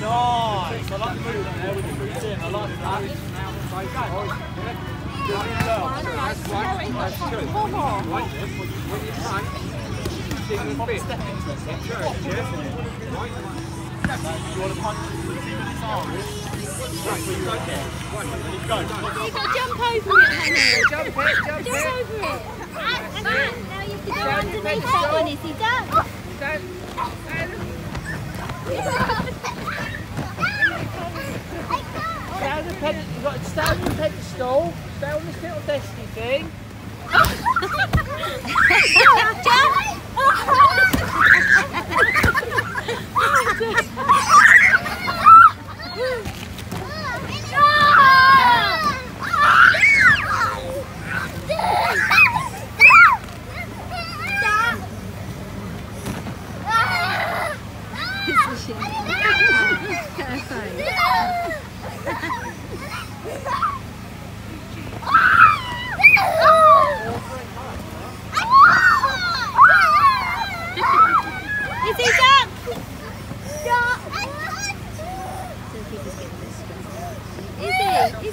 Nice! I like moving there with the fruits in. I like that. You want to punch his arm? Right, so you go there. Go. You've got to jump over it, honey. Jump it, jump Jump it. over it. And now you have to go underneath take that the one, is he done? Down, down. Stay on the ped- you've got to stay on the pedestal. Stay on this little destiny thing. Is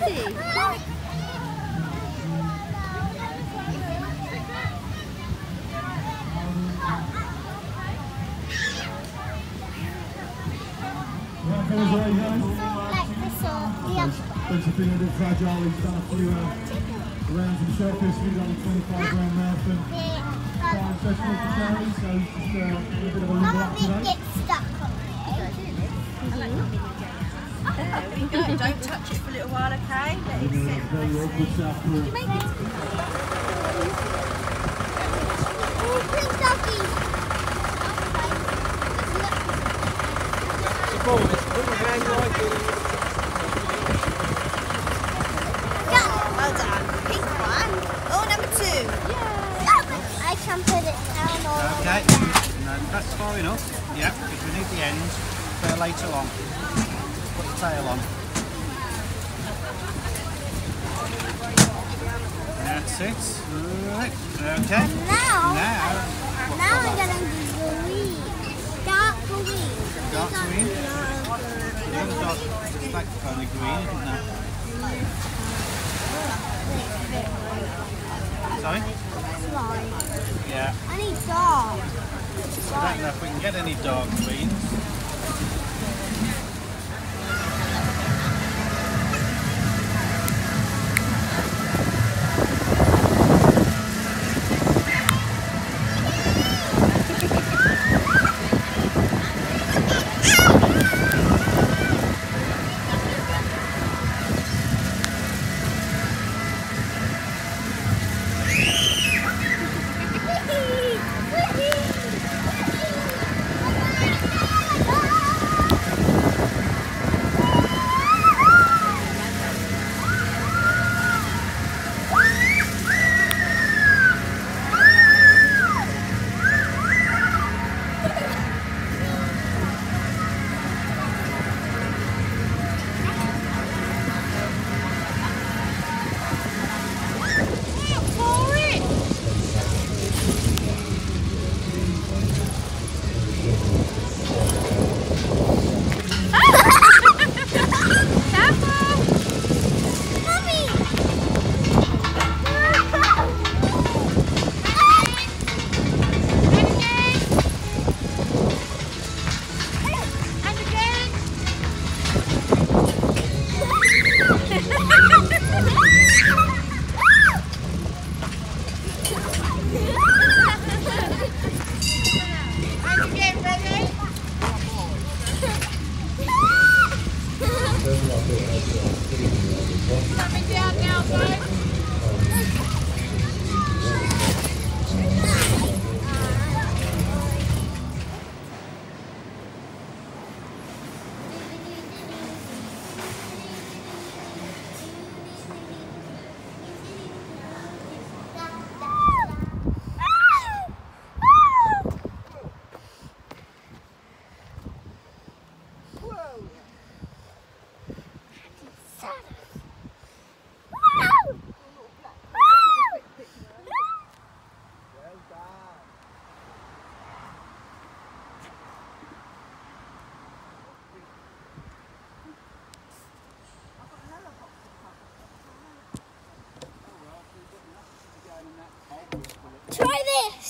Bunch of feeling a bit fragile. He's done a few uh, rounds himself yesterday. He's done a 25 round marathon. Gary, so just uh, a bit of a up today. Don't touch it for a little while, okay? Let it a very awkward South Korea. Well done. Pink one. Oh, number two. I can put it down Okay, no, that's far enough. Yeah, because we need the end for later on. Put your tail on. That's it. Right. Okay. now. Now, Now we're gonna do green. Dark green. Dark green? Dark the other dog is like only green, isn't that? Sorry? Slime. Yeah. I need dark. I don't know if we can get any dark greens. Try this.